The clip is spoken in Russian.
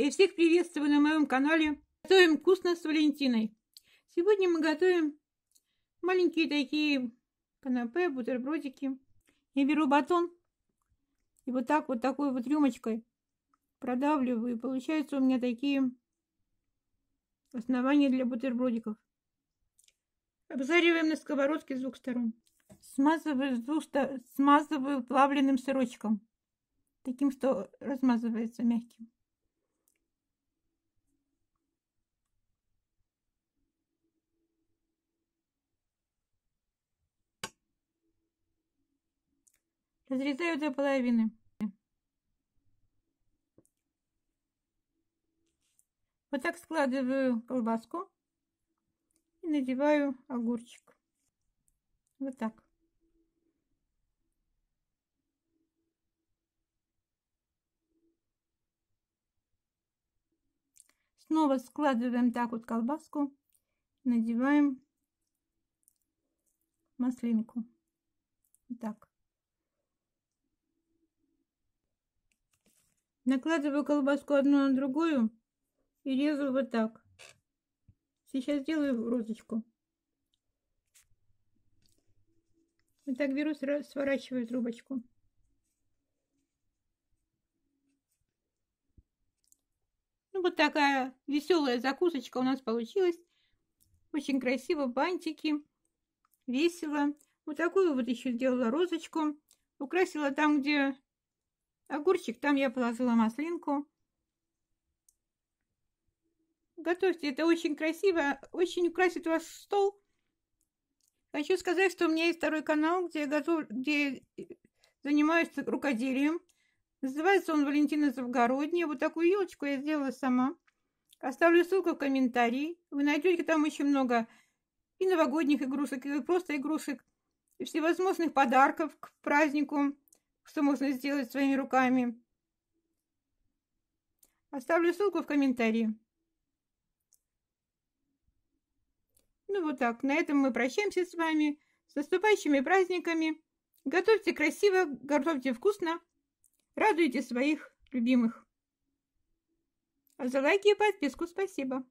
Я всех приветствую на моем канале. Готовим вкусно с Валентиной. Сегодня мы готовим маленькие такие канапе, бутербродики. Я беру батон и вот так вот такой вот рюмочкой продавливаю. И получаются у меня такие основания для бутербродиков. Обжариваем на сковородке с двух сторон. Смазываю, с двух смазываю плавленным сырочком. Таким, что размазывается мягким. Разрезаю до половины. Вот так складываю колбаску и надеваю огурчик. Вот так. Снова складываем так вот колбаску, надеваем маслинку. Вот так. Накладываю колбаску одну на другую и резаю вот так. Сейчас сделаю розочку. Вот так беру, сворачиваю трубочку. Ну, вот такая веселая закусочка у нас получилась. Очень красиво, бантики, весело. Вот такую вот еще сделала розочку. Украсила там, где Огурчик, там я положила маслинку. Готовьте, это очень красиво, очень украсит ваш стол. Хочу сказать, что у меня есть второй канал, где я готов, где занимаюсь рукоделием. Называется он Валентина Завгородняя. Вот такую елочку я сделала сама. Оставлю ссылку в комментарии. Вы найдете там очень много и новогодних игрушек, и просто игрушек, и всевозможных подарков к празднику что можно сделать своими руками. Оставлю ссылку в комментарии. Ну вот так, на этом мы прощаемся с вами. С наступающими праздниками. Готовьте красиво, готовьте вкусно. Радуйте своих любимых. А за лайки и подписку спасибо.